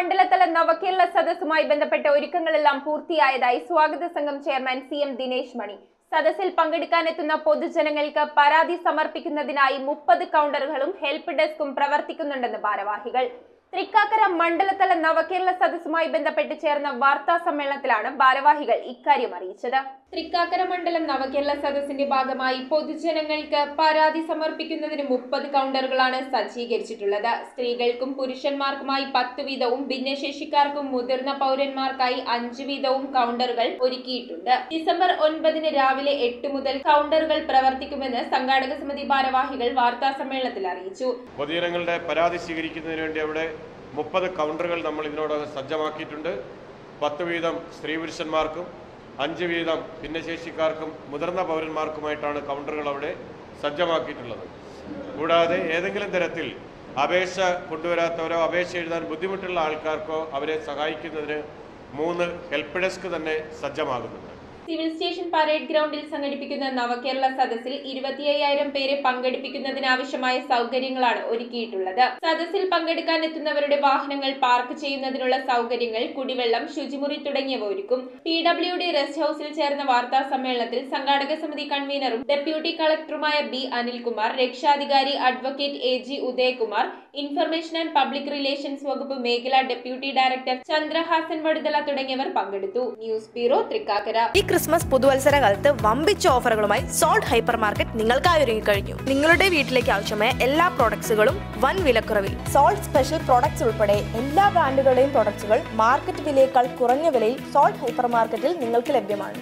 മണ്ഡലതല നവകേരള സദസ്സുമായി ബന്ധപ്പെട്ട ഒരുക്കങ്ങളെല്ലാം പൂർത്തിയായതായി സ്വാഗത സംഘം chairman C M Dinesh Mani. സദസ്സിൽ പങ്കെടുക്കാനെത്തുന്ന പൊതുജനങ്ങൾക്ക് പരാതി സമർപ്പിക്കുന്നതിനായി മുപ്പത് കൗണ്ടറുകളും ഹെൽപ്പ് ഡെസ്കും പ്രവർത്തിക്കുന്നുണ്ടെന്ന് ഭാരവാഹികൾ. തൃക്കാക്കര മണ്ഡലതല നവകേരള സദസ്സുമായി ബന്ധപ്പെട്ട് ചേർന്ന വാർത്താ സമ്മേളനത്തിലാണ് ഭാരവാഹികൾ ഇക്കാര്യം അറിയിച്ചത്. തൃക്കാക്കര മണ്ഡലം നവകേരള സദസ്സിന്റെ ഭാഗമായി പൊതുജനങ്ങൾക്ക് പരാതി സമർപ്പിക്കുന്നതിന് മുപ്പത് കൗണ്ടറുകളാണ് സജ്ജീകരിച്ചിട്ടുള്ളത്. സ്ത്രീകൾക്കും പുരുഷന്മാർക്കുമായി പത്ത് വീതവും ഭിന്നശേഷിക്കാർക്കും മുതിർന്ന പൗരന്മാർക്കായി അഞ്ച് വീതവും കൗണ്ടറുകൾ ഒരുക്കിയിട്ടുണ്ട്. ഡിസംബർ ഒൻപതിന് രാവിലെ എട്ട് മുതൽ കൗണ്ടറുകൾ പ്രവർത്തിക്കുമെന്ന് സംഘാടക സമിതി ഭാരവാഹികൾ വാർത്താ സമ്മേളനത്തിൽ അറിയിച്ചു. പൊതുജനങ്ങളുടെ പരാതി സ്വീകരിക്കുന്നതിന് വേണ്ടി അവിടെ മുപ്പത് കൗണ്ടറുകൾ നമ്മൾ ഇതിനോടകം സജ്ജമാക്കിയിട്ടുണ്ട്. പത്ത് വീതം സ്ത്രീ പുരുഷന്മാർക്കും അഞ്ച് വീതം ഭിന്നശേഷിക്കാർക്കും മുതിർന്ന പൗരന്മാർക്കുമായിട്ടാണ് കൗണ്ടറുകൾ അവിടെ സജ്ജമാക്കിയിട്ടുള്ളത്. കൂടാതെ ഏതെങ്കിലും തരത്തിൽ അപേക്ഷ കൊണ്ടുവരാത്തവരോ അപേക്ഷ എഴുതാൻ ബുദ്ധിമുട്ടുള്ള ആൾക്കാർക്കോ അവരെ സഹായിക്കുന്നതിന് മൂന്ന് ഹെൽപ്പ് ഡെസ്ക് തന്നെ സജ്ജമാകുന്നുണ്ട്. സിവിൽ സ്റ്റേഷൻ പരേഡ് ഗ്രൗണ്ടിൽ സംഘടിപ്പിക്കുന്ന നവകേരള സദസ്സിൽ ഇരുപത്തി അയ്യായിരം പേരെ പങ്കെടുപ്പിക്കുന്നതിനാവശ്യമായ സൗകര്യങ്ങളാണ് ഒരുക്കിയിട്ടുള്ളത്. സദസ്സിൽ പങ്കെടുക്കാൻ എത്തുന്നവരുടെ വാഹനങ്ങൾ പാർക്ക് ചെയ്യുന്നതിനുള്ള സൗകര്യങ്ങൾ കുടിവെള്ളം ശുചിമുറി തുടങ്ങിയവ ഒരുക്കും. പി ഡബ്ല്യു ഡി റെസ്റ്റ് ഹൌസിൽ ചേർന്ന വാർത്താ സമ്മേളനത്തിൽ സംഘാടക സമിതി കൺവീനറും ഡെപ്യൂട്ടി കളക്ടറുമായ ബി അനിൽകുമാർ രക്ഷാധികാരി advocate A G Udayakumar information and public relations വകുപ്പ് മേഖലാ ഡെപ്യൂട്ടി ഡയറക്ടർ ചന്ദ്രഹാസൻ വടുതല തുടങ്ങിയവർ പങ്കെടുത്തു. News bureau Thrikkakara. ക്രിസ്മസ് പുതുവത്സര കാലത്ത് വമ്പിച്ച ഓഫറുകളുമായി സോൾട്ട് ഹൈപ്പർ മാർക്കറ്റ് നിങ്ങൾക്കായി ഒരുങ്ങി കഴിഞ്ഞു നിങ്ങളുടെ വീട്ടിലേക്ക് ആവശ്യമായ എല്ലാ പ്രോഡക്ട്സുകളും വൻ വിലക്കുറവിൽ. സോൾട്ട് സ്പെഷ്യൽ പ്രോഡക്ട്സ് ഉൾപ്പെടെ എല്ലാ ബ്രാൻഡുകളുടെയും പ്രോഡക്ട്സുകൾ മാർക്കറ്റ് വിലയേക്കാൾ കുറഞ്ഞ വിലയിൽ സോൾട്ട് ഹൈപ്പർ മാർക്കറ്റിൽ നിങ്ങൾക്ക് ലഭ്യമാണ്.